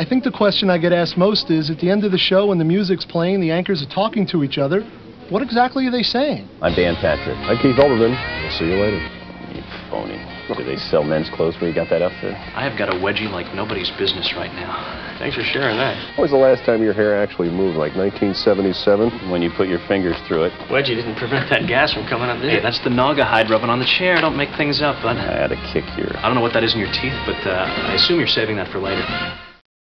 I think the question I get asked most is at the end of the show when the music's playing, the anchors are talking to each other. What exactly are they saying? I'm Dan Patrick. I'm Keith Olbermann. We'll see you later. You phony. Do they sell men's clothes where you got that outfit? I have got a wedgie like nobody's business right now. Thanks for sharing that. When was the last time your hair actually moved? Like 1977? When you put your fingers through it. Wedgie didn't prevent that gas from coming up, there. Hey, that's the Naugahyde rubbing on the chair. Don't make things up, bud. I had a kick here. I don't know what that is in your teeth, but uh, I assume you're saving that for later.